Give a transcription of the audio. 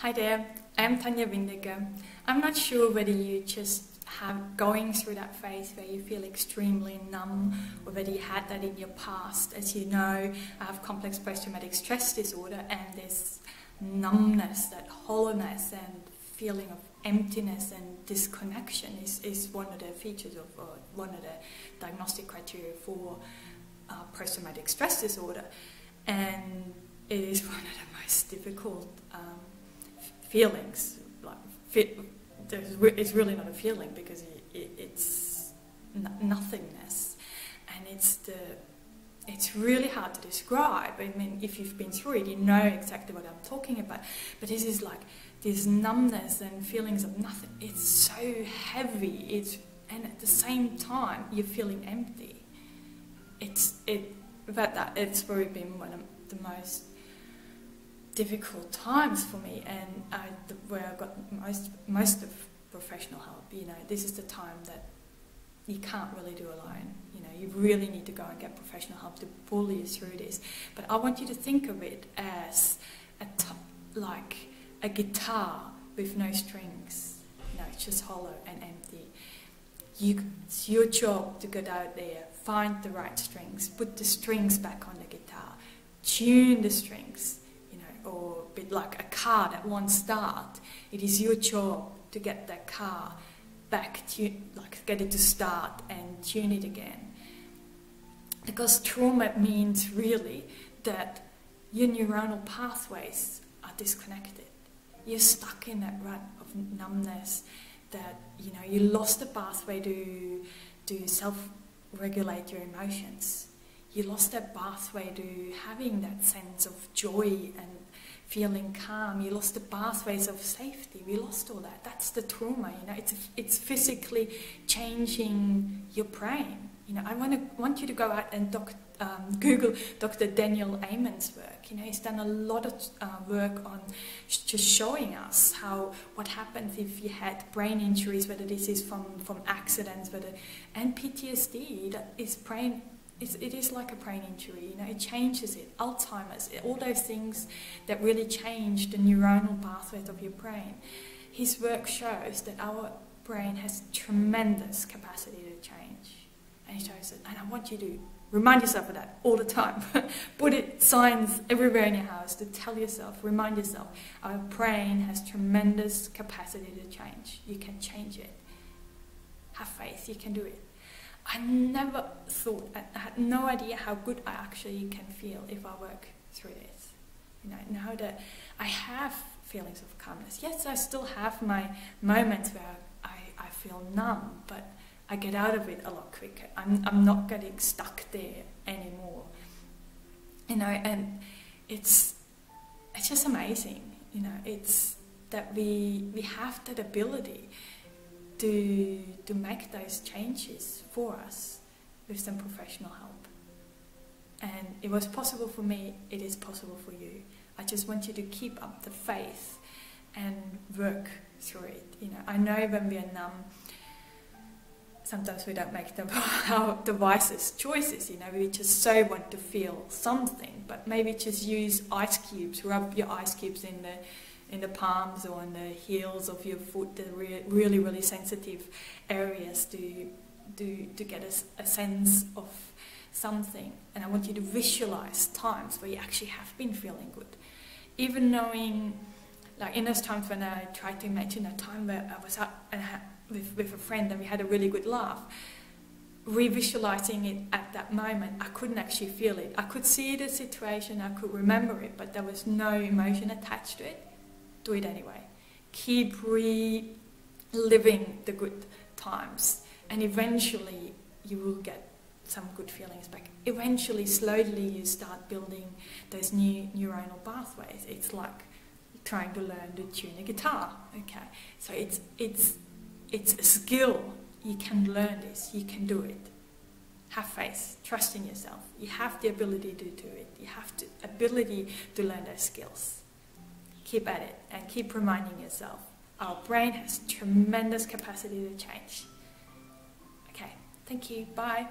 Hi there, I'm Tanja Windegger. I'm not sure whether you just have going through that phase where you feel extremely numb or whether you had that in your past. As you know, I have complex post-traumatic stress disorder and this numbness, that hollowness and feeling of emptiness and disconnection is, is one of the features of uh, one of the diagnostic criteria for uh, post-traumatic stress disorder. And it is one of the most difficult um, feelings. Like, it's really not a feeling because it, it, it's nothingness, and it's the it's really hard to describe. I mean, if you've been through it, you know exactly what I'm talking about. But this is like this numbness and feelings of nothing. It's so heavy. It's and at the same time you're feeling empty. It's it. But that it's probably been one of the most difficult times for me, and I, the, where I got most most of professional help. You know, this is the time that you can't really do alone. You know, you really need to go and get professional help to pull you through this. But I want you to think of it as a like a guitar with no strings. You know, it's just hollow and empty. You, it's your job to get out there, find the right strings, put the strings back on the guitar, tune the strings, or a bit like a car that won't start. It is your job to get that car back, to, like get it to start and tune it again. Because trauma means really that your neuronal pathways are disconnected. You're stuck in that rut of numbness that you know you lost the pathway to to self-regulate your emotions. You lost that pathway to having that sense of joy and feeling calm. You lost the pathways of safety. We lost all that. That's the trauma. You know, it's it's physically changing your brain. You know, I want to want you to go out and doc, um, Google Dr. Daniel Amen's work. You know, he's done a lot of uh, work on just showing us how what happens if you had brain injuries, whether this is from from accidents, whether and PTSD. That is brain it's, it is like a brain injury, you know, it changes it. Alzheimer's, all those things that really change the neuronal pathways of your brain. His work shows that our brain has tremendous capacity to change. And he shows it. And I want you to remind yourself of that all the time. Put it signs everywhere in your house to tell yourself, remind yourself, our brain has tremendous capacity to change. You can change it. Have faith, you can do it. I never thought, I had no idea how good I actually can feel if I work through this. You know, now that I have feelings of calmness, yes, I still have my moments where I, I feel numb, but I get out of it a lot quicker. I'm, I'm not getting stuck there anymore. You know, and it's, it's just amazing, you know, it's that we, we have that ability to, to make those changes for us with some professional help. And it was possible for me, it is possible for you. I just want you to keep up the faith and work through it. You know, I know when we are numb, sometimes we don't make the, our choices. You know, we just so want to feel something, but maybe just use ice cubes, rub your ice cubes in the in the palms or on the heels of your foot, the re really, really sensitive areas to, to, to get a, a sense of something. And I want you to visualize times where you actually have been feeling good. Even knowing, like in those times when I tried to imagine a time where I was out and with, with a friend and we had a really good laugh, revisualizing it at that moment, I couldn't actually feel it. I could see the situation, I could remember it, but there was no emotion attached to it do it anyway. Keep reliving the good times, and eventually you will get some good feelings back. Eventually, slowly, you start building those new neuronal pathways. It's like trying to learn to tune a guitar. Okay, so it's it's it's a skill. You can learn this. You can do it. Have faith. Trust in yourself. You have the ability to do it. You have the ability to learn those skills keep at it and keep reminding yourself our brain has tremendous capacity to change. Okay, thank you. Bye.